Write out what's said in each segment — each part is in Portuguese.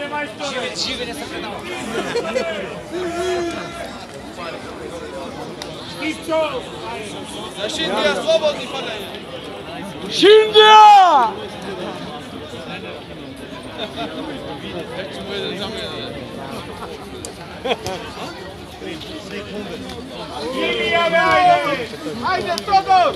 Dziwy, dziwy nie Za Shindia, swobodni panie! Shindia! Jak ci mówię, zamiana? Илија, бе, ајде! Ајде, Тодор!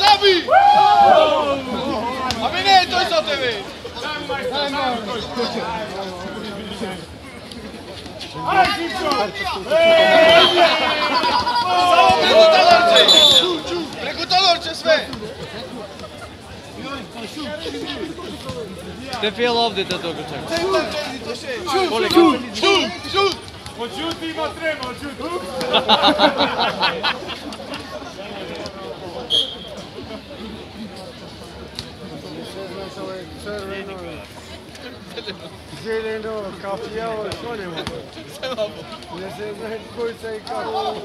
Заби! Ами не, тој со тебе! Дај мајстор, дај тој! Samo pregutadorce! Pregutadorce sve! Te veel ovdje da događaj. Šut, šut, šut, šut! Očuti ima trema, očuti! Sve. Mogu. Ne se zna kojca i kako.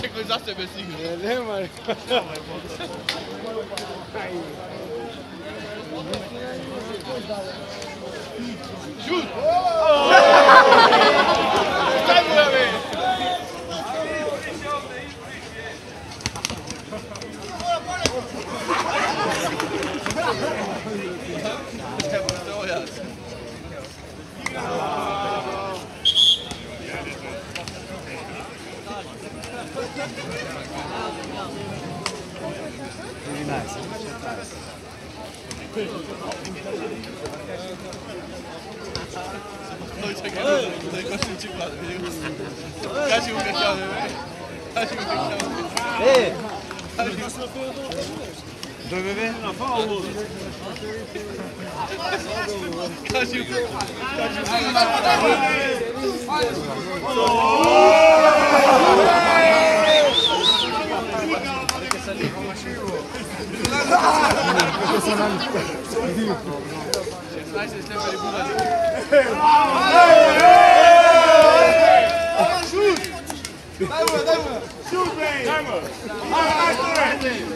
Čekaj, za sebe si igra. Ne, nema. Šut! Staj mu ja ve! Evo, Nice. To jest kościół ci kładę. Kazi mu chciał, Kazi mu chciał. E, Kazi mu Znajdź się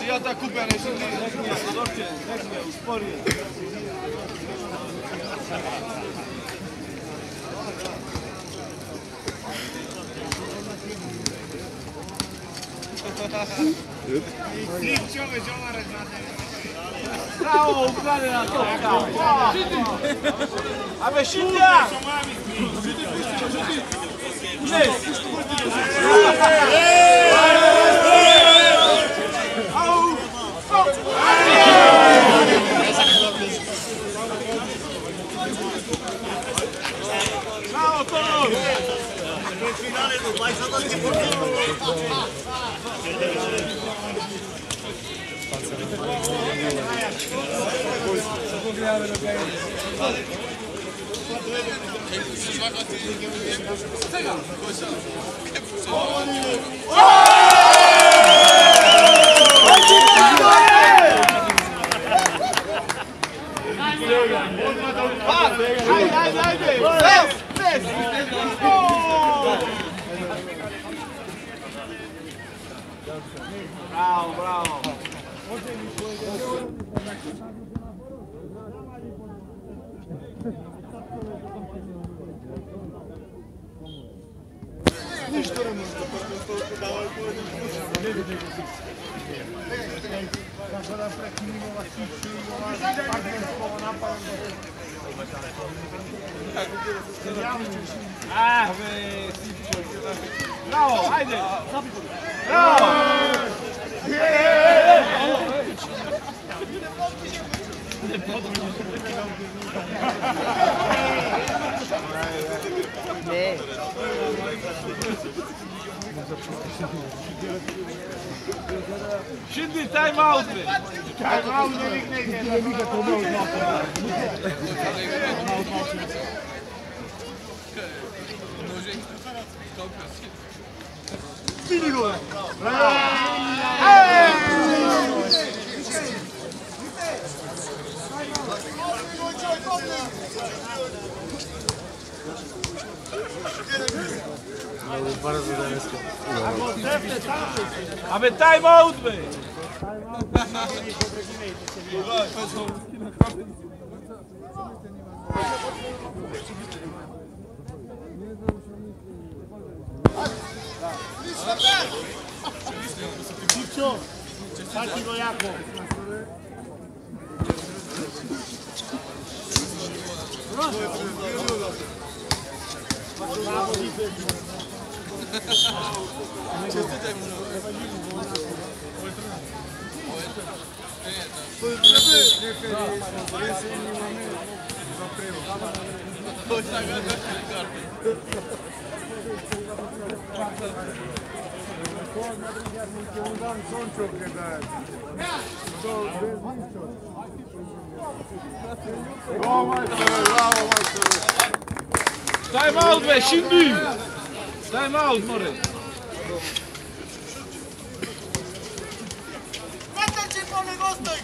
Idiota kupia, ne się Bravo, ubrare la tocca! Aveți și ea! Au! Au! Ajde, ajde, ajde! Pes, pes! Bravo, bravo! Ah, beh, sì, Bravo, ajde! Mais... Şimdi time out. Time out bardzo daleko. Aby time out być! Kurczę, taki go jako. Proszę. Bravo maestro, bravo maestro. Time out, we zien nu. Time out, een van de gasten.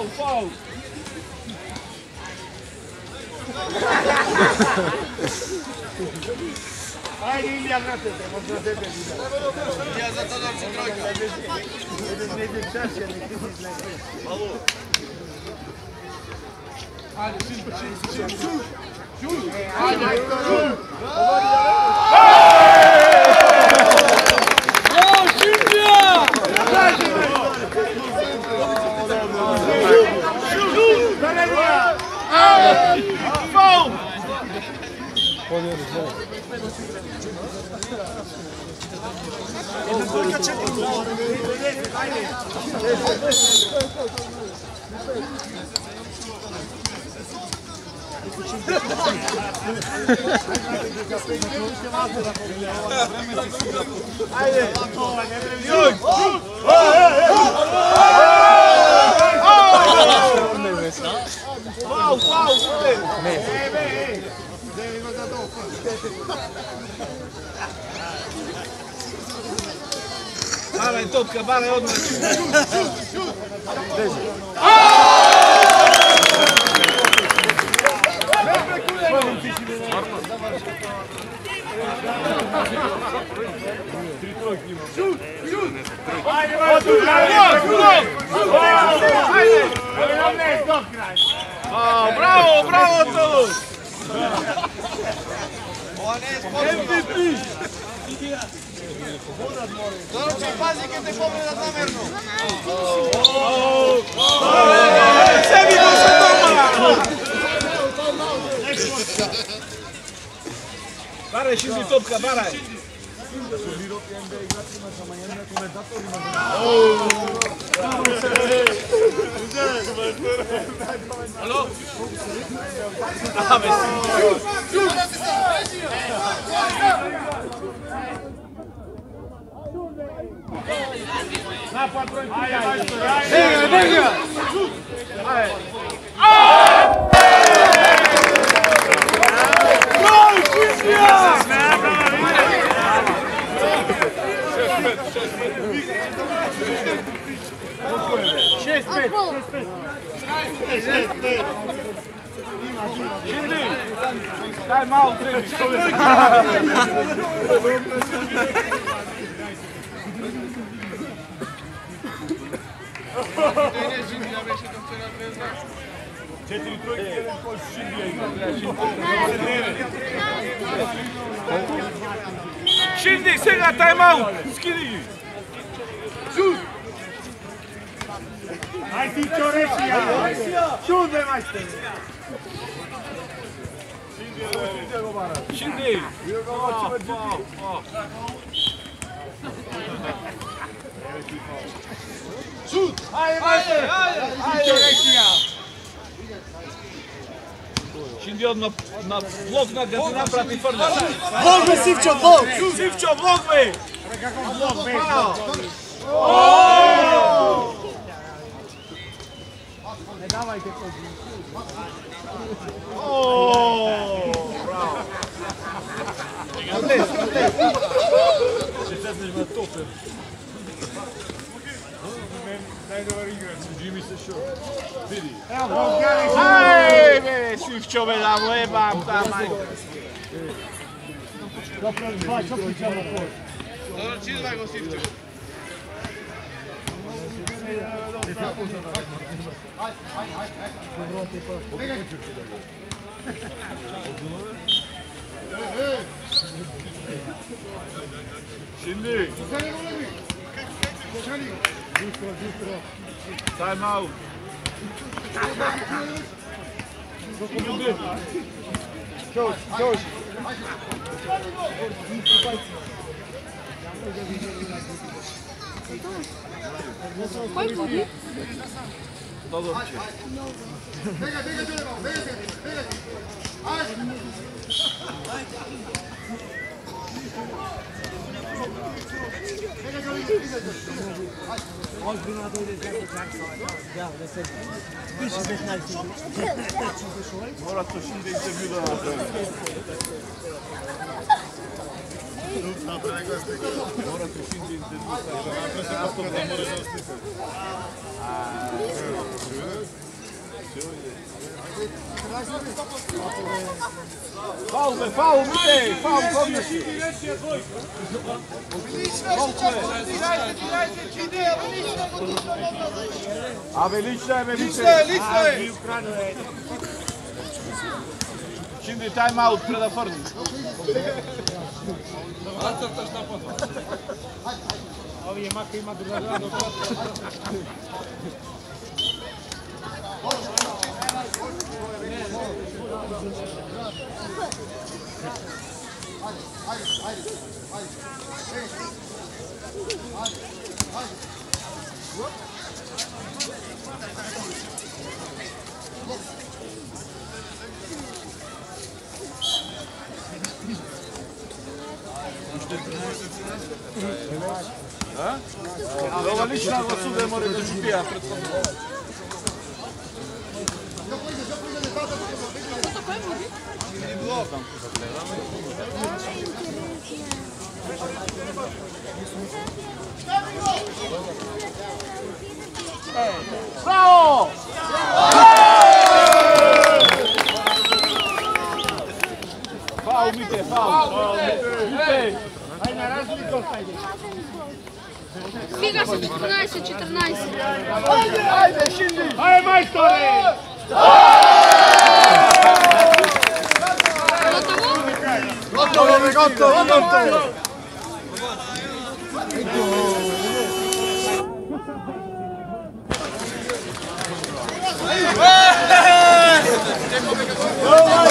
Foul, foul. Ajde, Ilija, vratite, možda tebe Ja za to dam se trojka. Ne ide čašće, ne ti si znajte. Malo. Ajde, šim, šim, šim. Šim, šim. Ajde, šim. Ajde, šim. Haydi. Balaj topka, balaj odmah. O, bravo, bravo todos! MVP! Dobro, pazi che te pogleda namerno. Sebi ko se domala! Барай, Шинди, топка, барай. Venga, venga! Gol, Silvia! Шинди, дай мал треби. Шинди, сега тайм-аут. Скиди ги. Hai zitto Ressia! Chiude, maestro! Шинди. Па, па, па. Şut! Hayır hayır hayır! hayır. Şimdi na, na blok на газина прати фрда. Блок бе Сивчо, блок! Сивчо, блок бе! Блок бе! Не давайте пози. О! Браво! Ще се снимат топен. Ehi, Sivço me la voleva a Non ci vai con Sivço. Şimdi Time out. Coach, coach. Qual clube? Mora Murat şimdi izlemiyor da abi. Murat şimdi izlemiyor. Arkadaşlar kapatın. Murat'ı napravi. Faul me, faul mi faul kobie się. A velična je, velična je. Şimdi time out preda Ford. Ovi je maka ima druga grada. Ova Hein? Alors, on va aller chercher la voiture de Moré de Jupiter. Bravo! Faul, Mite, faul. Mite. Aj na razliku ostajde. Figa se 14-14. Ajde, şimdi. Aj majstore! Gotovo, gotovo, gotovo! Go